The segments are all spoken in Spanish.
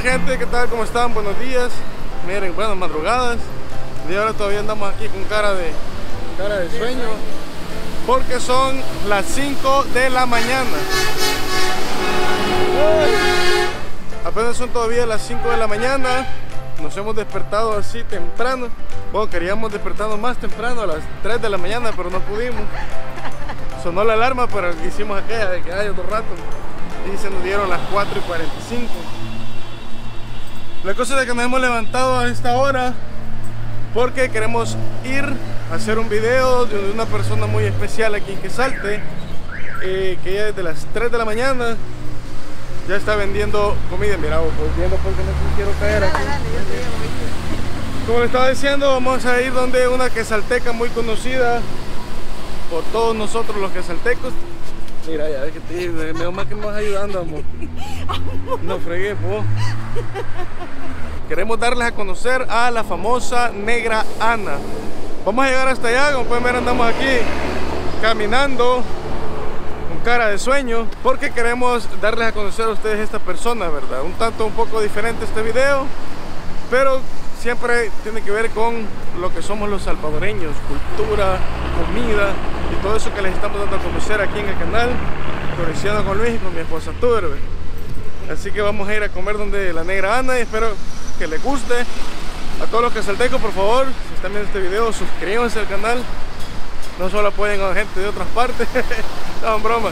Hola gente, ¿qué tal? ¿Cómo están? Buenos días. Miren, buenas madrugadas. Y ahora todavía andamos aquí con cara de cara de sueño. Porque son las 5 de la mañana. Apenas son todavía las 5 de la mañana. Nos hemos despertado así temprano. Bueno, queríamos despertarnos más temprano a las 3 de la mañana, pero no pudimos. Sonó la alarma, pero hicimos aquella de que hay otro rato. Y se nos dieron las 4 y 45. La cosa es que nos hemos levantado a esta hora porque queremos ir a hacer un video de una persona muy especial aquí en Quesalte eh, que ya desde las 3 de la mañana ya está vendiendo comida. Mira, viendo porque no quiero caer aquí. Como le estaba diciendo, vamos a ir donde una quesalteca muy conocida por todos nosotros los quesaltecos. Mira, ya es que te digo, menos mal que nos vas ayudando, amor. No fregué, vos. Queremos darles a conocer a la famosa Negra Ana. Vamos a llegar hasta allá, como pueden ver andamos aquí caminando con cara de sueño porque queremos darles a conocer a ustedes esta persona, ¿verdad? Un tanto un poco diferente este video, pero siempre tiene que ver con lo que somos los salvadoreños, cultura, comida y todo eso que les estamos dando a conocer aquí en el canal, con Luis y con mi esposa Turbe. Así que vamos a ir a comer donde la negra Ana y espero que les guste. A todos los que saltecos, por favor, si están viendo este video, suscríbanse al canal. No solo apoyen a gente de otras partes, no, en broma.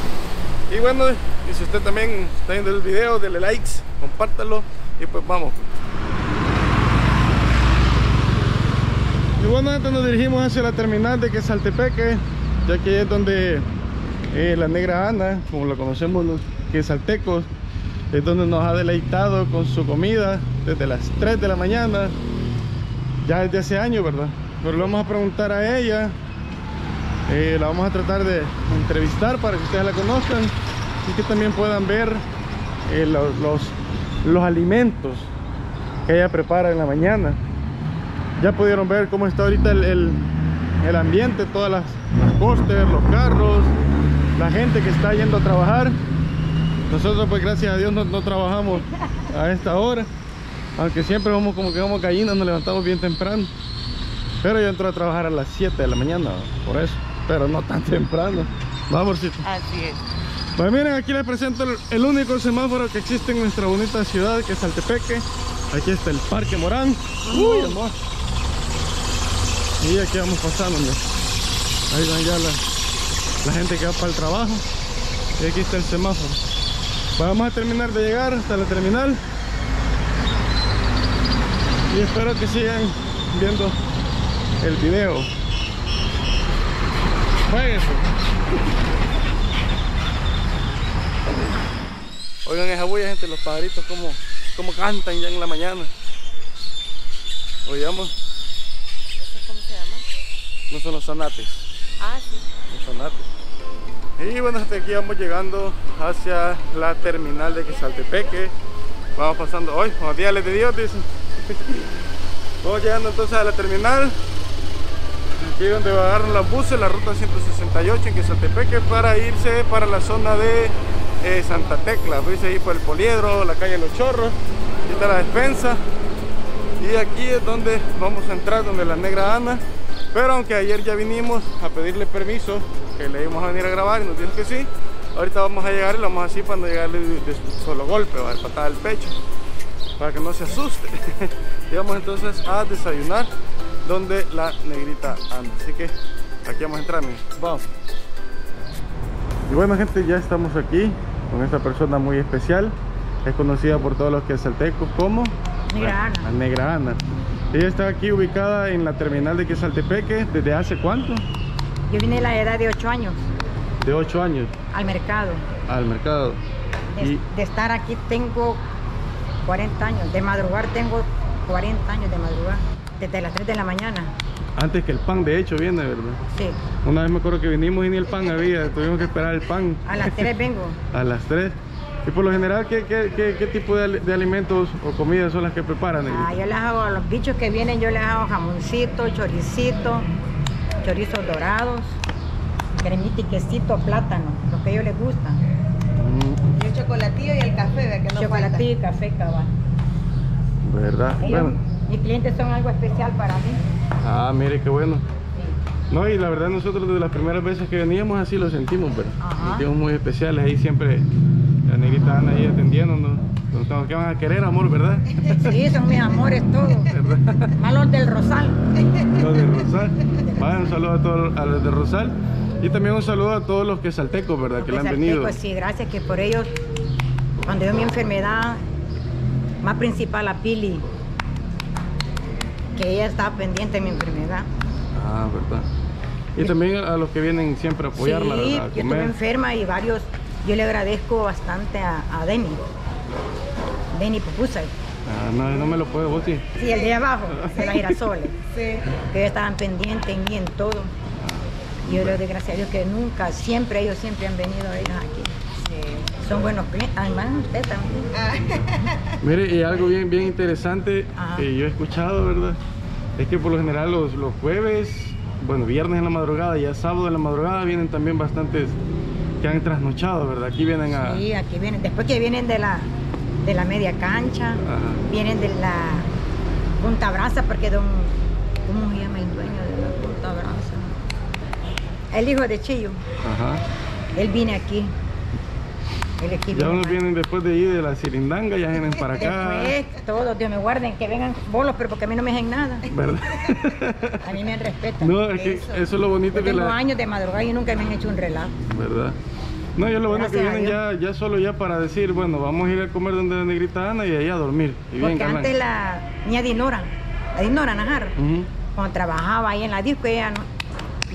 Y bueno, y si usted también está viendo el video, denle likes, compártalo y pues vamos. Y bueno, antes nos dirigimos hacia la terminal de Quesaltepeque, ya que es donde eh, la negra Ana, como lo conocemos los quesaltecos, es donde nos ha deleitado con su comida desde las 3 de la mañana, ya desde hace años, ¿verdad? Pero le vamos a preguntar a ella, eh, la vamos a tratar de entrevistar para que ustedes la conozcan y que también puedan ver eh, los, los alimentos que ella prepara en la mañana. Ya pudieron ver cómo está ahorita el, el, el ambiente, todas las, las los carros, la gente que está yendo a trabajar. Nosotros pues gracias a Dios no, no, trabajamos a esta hora. Aunque siempre vamos como que vamos gallinas, nos levantamos bien temprano. Pero yo entro a trabajar a las 7 de la mañana, por eso. Pero no tan temprano. ¿No, amorcito? Así es. Pues miren, aquí les presento el, el, único semáforo que existe en nuestra bonita ciudad, que es Saltepeque. Aquí está el Parque Morán. Uy, amor. Y aquí vamos pasando. Ahí van ya la, gente que va para el trabajo. Y aquí está el semáforo. Vamos a terminar de llegar hasta la terminal. Y espero que sigan viendo el video. Jueguense. Oigan esa bulla, gente, los pajaritos como, como cantan ya en la mañana. Oigamos. No son los zanates. Ah, sí. Los zanates. Y bueno, hasta aquí vamos llegando hacia la terminal de Quesaltepeque. Vamos pasando hoy, los días de Dios, dicen. Vamos llegando entonces a la terminal. Aquí donde va a agarrar los buses, la ruta 168 en Quesaltepeque para irse para la zona de eh, Santa Tecla. Pues ahí por el Poliedro, la calle Los Chorros. Aquí está la despensa. Y aquí es donde vamos a entrar, donde la negra Ana. Pero aunque ayer ya vinimos a pedirle permiso, que le íbamos a venir a grabar y nos dijo que sí, ahorita vamos a llegar y lo vamos así cuando llegarle de, solo golpe, ¿va? de patada al pecho, para que no se asuste. y vamos entonces a desayunar donde la negrita anda. Así que aquí vamos a entrar, miren. vamos. Y bueno gente, ya estamos aquí con esta persona muy especial. Es conocida por todos los que saltecos como Negra Ana. La Negra Ana. Ella está aquí ubicada en la terminal de Quesaltepeque. ¿Desde hace cuánto? Yo vine a la edad de 8 años. De 8 años. Al mercado. Al mercado. De, y... de, estar aquí tengo 40 años. De madrugar tengo 40 años de madrugar. Desde las 3 de la mañana. Antes que el pan, de hecho, viene, ¿verdad? Sí. Una vez me acuerdo que vinimos y ni el pan había. Tuvimos que esperar el pan. A las 3 vengo. a las 3. Y por lo general, ¿qué, qué, qué, qué tipo de, de, alimentos o comidas son las que preparan? Ah, yo les hago a los bichos que vienen, yo les hago jamoncito, choricito, chorizos dorados, cremita y quesito, plátano, lo que a ellos les gusta. Mm. Y el chocolatillo y el café, ¿verdad? Que no Chocolatillo y café, cabal. ¿Verdad? Ellos, Bueno. mis clientes son algo especial para mí. Ah, mire qué bueno. No, y la verdad nosotros desde las primeras veces que veníamos así lo sentimos, pero Ajá. sentimos muy especiales. Ahí siempre Ana ahí atendiéndonos. Nos que van a querer, amor, ¿verdad? Sí, son mis amores todos. ¿Verdad? Más los del Rosal. Los de Rosal. Un saludo a todos a los de Rosal. Y también un saludo a todos los que saltecos, ¿verdad? Que le han venido. Pues sí, gracias que por ellos, cuando yo mi enfermedad, más principal a Pili, que ella estaba pendiente de mi enfermedad. Ah, ¿verdad? Y también a los que vienen siempre a apoyarla, sí, ¿verdad? A yo estuve enferma y varios, yo le agradezco bastante a, a Denny, Denny Pupusa, Ah, no, no me lo puedo, vos sí. sí, el de abajo, de las girasoles, Sí. que ellos estaban pendientes en mí en todo. Y yo le doy gracias a Dios que nunca, siempre ellos siempre han venido ellos aquí. Son buenos clientes, además usted también. Ah, Mire, y algo bien, bien interesante Ajá. que yo he escuchado, ¿verdad? Es que por lo general los, los jueves, bueno, viernes en la madrugada y ya sábado en la madrugada vienen también bastantes que han trasnochado, ¿verdad? Aquí vienen a... Sí, aquí vienen, después que vienen de la, de la media cancha, Ajá. vienen de la Punta Brasa, porque don, ¿cómo se llama el dueño de la Punta Brasa? El hijo de Chillo, Ajá. él viene aquí. Él aquí Ya unos vienen después de ir de la Sirindanga, ya vienen para acá. Después, todos, Dios me guarden, que vengan bolos, pero porque a mí no me hacen nada. ¿Verdad? A mí me respetan. No, es que Eso. eso es lo bonito Yo que tengo la... años de madrugada y nunca me han hecho un relajo. ¿Verdad? No, yo lo bueno que Gracias a vienen ya, ya solo ya para decir, bueno, vamos a ir a comer donde la negrita Ana y allá a dormir. Y Porque antes la niña Dinora, la Dinora Najar, cuando trabajaba ahí en la disco, ella no,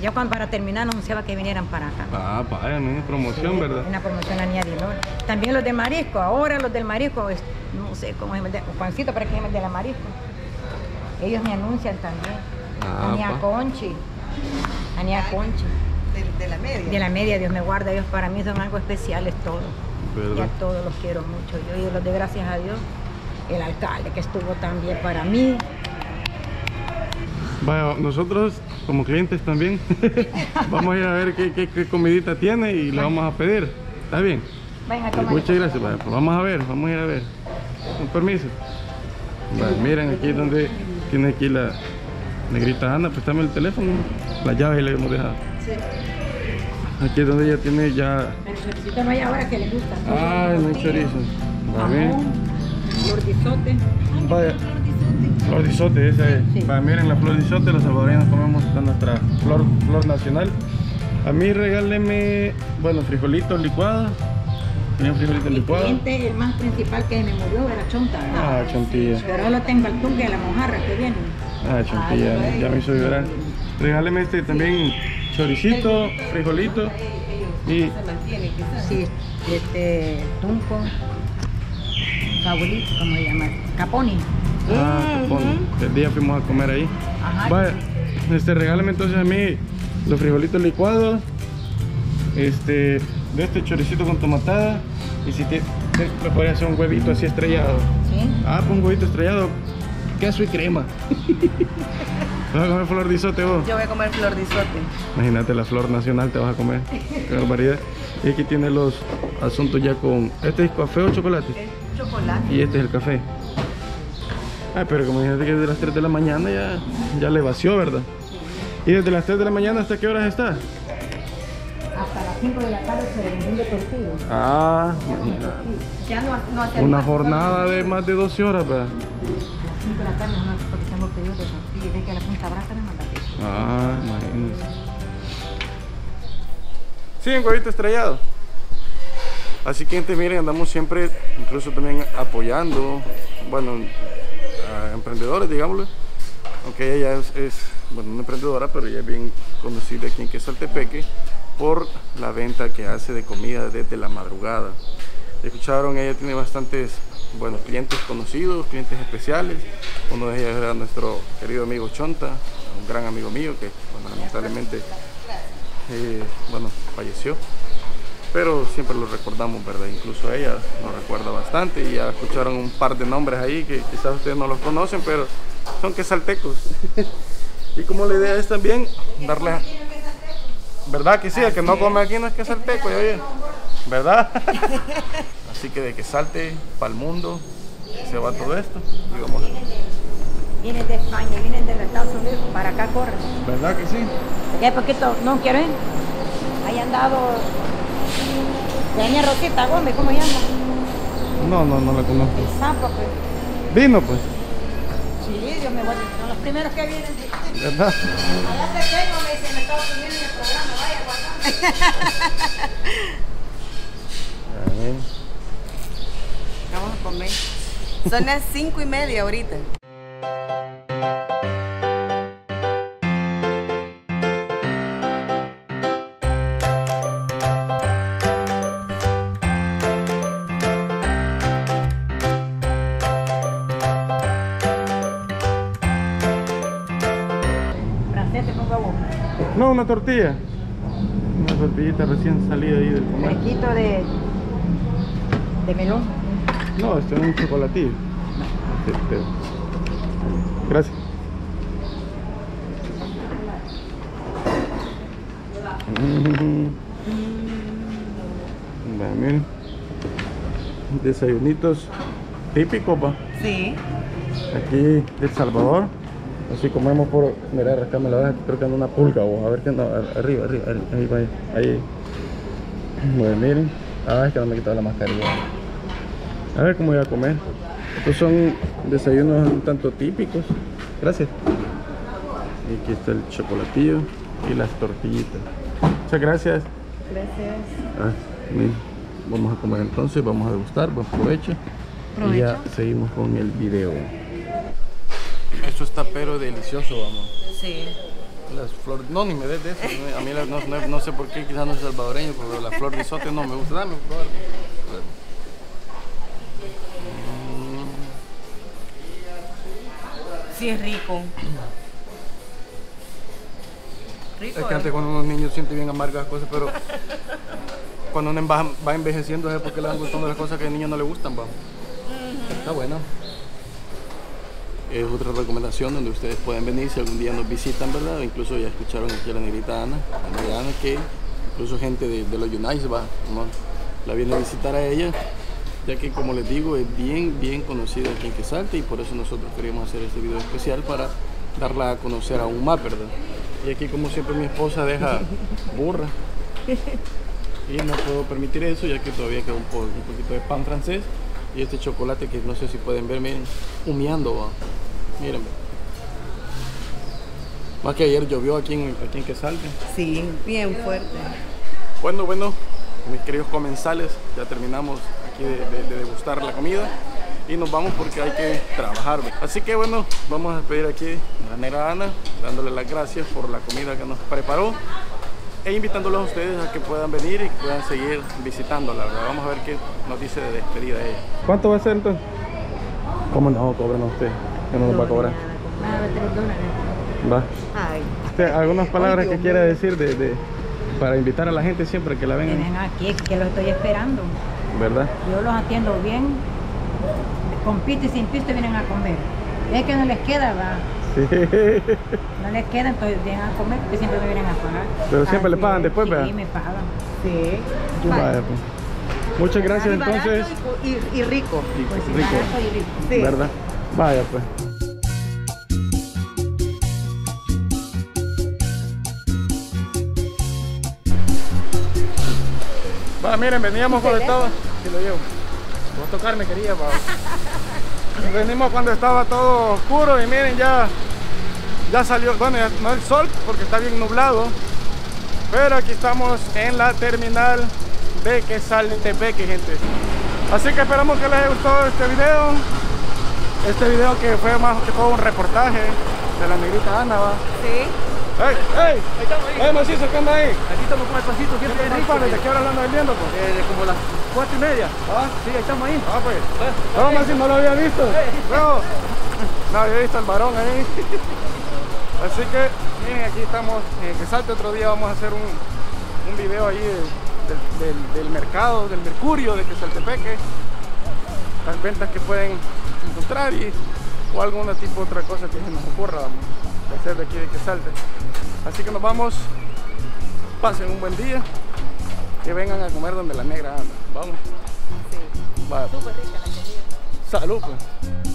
ya cuando para terminar anunciaba que vinieran para acá. Ah, vaya, mira, promoción, ¿verdad? Una promoción la niña. También los de Marisco, ahora los del Marisco, es- no sé cómo llama, el de- Juancito, para que llama el de la Marisco. Ellos me anuncian también. Ah, a pa. Conchi, a Nia Conchi. de, de la media. De la media, Dios me guarda, ellos para mí son algo especiales todos. Y a ¿Verdad? todos los quiero mucho. Yo, yo los doy gracias a Dios. El alcalde que estuvo también para mí. Vaya, nosotros como clientes también vamos a ir a ver qué, qué- qué comidita tiene y le vamos a pedir. ¿Está bien? Muchas gracias. vaya, pues vamos a ver, vamos a ir a ver. Con permiso. Miren aquí donde tiene aquí la negrita Ana, préstame el teléfono, la llave le hemos dejado. Sí. Aquí es donde ella tiene ya. El choricito no hay ahora que le gusta. Ay, no hay chorizo. Va bien. Vaya. Flor de isote, esa es. Sí. Miren la flor de isote, los salvadoreños comemos esta nuestra flor, flor nacional. A mí regáleme, bueno, frijolitos licuados. Tienen frijolitos Mi licuados. cliente, el más principal que me murió era Chonta. Ah, chontilla. Pero ahora tengo al tungue, la mojarra que viene. Ah, chontilla, Ay, ya me hizo llorar. Regáleme este también choricito, frijolito y Se mantiene quizás. Sí, este, tunco, favorito, ¿cómo se llama? Caponi. Ah. El día fuimos a comer ahí. Ajá. Vaya, este, regáleme entonces a mí los frijolitos licuados, este, de este choricito con tomatada y si te, te- le podría hacer un huevito así estrellado. ¿Sí? Ah, pues un huevito estrellado, queso y crema. ¿Vas a comer flor de isote vos? Yo voy a comer flor de isote. Imagínate la flor nacional te vas a comer. Qué barbaridad. Y aquí tiene los asuntos ya con. ¿Este es café o chocolate? Es chocolate. Y este es el café. Ay, pero como imagínate que desde las 3 de la mañana ya, ya le vació, ¿verdad? ¿Y desde las 3 de la mañana hasta qué horas está? Hasta las 5 de la tarde se le vende tortillo. Ah, imagínate. Ya no, no hace Una más. jornada de más de 12 horas, ¿verdad? A las 5 de la tarde no porque tengo pedido de tortillo. Ve que a la punta brasa me manda. Ah, imagínense. Sí, en huevito estrellado. Así que gente, miren, andamos siempre, incluso también apoyando, bueno, emprendedores, digámoslo. Aunque ella es, es, bueno, una emprendedora, pero ella es bien conocida aquí en Quesaltepeque por la venta que hace de comida desde la madrugada. Escucharon, ella tiene bastantes, bueno, clientes conocidos, clientes especiales. Uno de ellos era nuestro querido amigo Chonta, un gran amigo mío que, lamentablemente, eh, bueno, falleció. Pero siempre lo recordamos, ¿verdad? Incluso ella nos recuerda bastante y ya escucharon un par de nombres ahí que quizás ustedes no los conocen, pero son quesaltecos. y como la idea es también darle... ¿Verdad que sí? El que no come aquí no es quesalteco, ya oye. ¿Verdad? Así que de que salte para el mundo se va todo esto y vamos a... Vienen de España, vienen de los Estados Unidos, para acá corren. ¿Verdad que sí? Porque hay poquito, no quiero ir. Ahí han dado. Doña Rosita Gómez, ¿cómo llama? No, no, no la conozco. El sapo, pues. Vino pues, Sí, Dios me voy. Son los primeros que vienen. ¿verdad? Allá pequeño me dicen, me Estados Unidos en el programa, vaya, guardando. Amén. Vamos a comer. Son las cinco y media ahorita. Una tortilla. Una tortillita recién salida ahí del comer. Fresquito de. de melón. No, esto es un chocolatillo. Este, Gracias. Mm. Miren. Desayunitos típicos, pa. Sí. Aquí de El Salvador. Así comemos por. Mira, rascame la oreja, creo que anda una pulga o a ver qué anda. Arriba, arriba, ahí, ahí va, ahí. Bueno, miren. Ah, es que no me he quitado la mascarilla. A ver cómo voy a comer. Estos son desayunos un tanto típicos. Gracias. Y aquí está el chocolatillo y las tortillitas. Muchas gracias. Gracias. Ah, miren, vamos a comer entonces, vamos a degustar, buen provecho. Y ya seguimos con el video. Esto está pero delicioso, vamos. Sí. Las flores, no, ni me des de eso. A mí no, no- no sé por qué, quizás no soy salvadoreño, pero la flor de isote no me gusta. Dame, por favor. Sí, es rico. Rico. Es que ¿eh? antes cuando uno es niño siente bien amargas las cosas, pero cuando uno va, va envejeciendo es porque le van gustando las cosas que al niño no le gustan, va. Está bueno. Es otra recomendación donde ustedes pueden venir si algún día nos visitan, ¿verdad? Incluso ya escucharon aquí a la negrita Ana, la Ana, que incluso gente de, los United va, la viene a visitar a ella, ya que como les digo, es bien, bien conocida aquí en Quesalte y por eso nosotros queríamos hacer este video especial para darla a conocer aún más, ¿verdad? Y aquí como siempre mi esposa deja burra y no puedo permitir eso ya que todavía queda un, un poquito de pan francés y este chocolate que no sé si pueden ver, miren, humeando, va. Miren. Más que ayer llovió aquí en, aquí en Quesalte. Sí, bien fuerte. Bueno, bueno, mis queridos comensales, ya terminamos aquí de, de- de degustar la comida y nos vamos porque hay que trabajar. Así que bueno, vamos a despedir aquí a la negra Ana, dándole las gracias por la comida que nos preparó e invitándolos a ustedes a que puedan venir y puedan seguir visitándola. ¿verdad? Vamos a ver qué nos dice de despedida ella. ¿Cuánto va a ser entonces? ¿Cómo no cobran a no nos va a cobrar? Más de tres dólares. Va. Ay. Usted, algunas palabras Ay, que quiera decir de, de- para invitar a la gente siempre que la Que vengan, vengan aquí, que los estoy esperando. ¿verdad? Yo los atiendo bien. Con pito y sin pito vienen a comer. Es que no les queda, va. Sí. No les queda, entonces vienen a comer porque siempre me vienen a pagar. Pero siempre le pagan es, después, sí, ¿verdad? me pagan. Sí. Vaya, pues. Muchas gracias Y entonces. y, rico. Y Pues sí, rico, y rico. Sí. ¿verdad? Vaya pues. Va, miren, veníamos cuando estaba. Sí, lo llevo. Voy a tocarme quería, pa. Venimos cuando estaba todo oscuro y miren ya. Ya salió, bueno, ya no el sol porque está bien nublado. Pero aquí estamos en la terminal de Quesaltepeque, gente. Así que esperamos que les haya gustado este video. Este video que fue más que todo un reportaje de la negrita Ana, va. Sí. ¡Ey! ¡Ey! ¡Ey, macizo, qué anda ahí! Aquí estamos con el pasito, siempre ¿Siempre rico. ¿Desde qué hora lo anda vendiendo, pues? Eh, como las cuatro y media. ¿Ah? Sí, ahí estamos ahí. Ah, pues. No, macizo, no lo había visto. No, no había visto al varón ahí. Así que, miren, aquí estamos en Quesalte. Otro día vamos a hacer un, un video ahí de- del, del- del mercado, del mercurio de Quesaltepeque. Las ventas que pueden encontrar y, o alguna tipo otra cosa que se nos ocurra vamos, hacer de aquí de Quesalte. Así que nos vamos. Pasen un buen día. Que vengan a comer donde la negra anda. Vamos. Sí. Súper rica la comida. Salud, pues.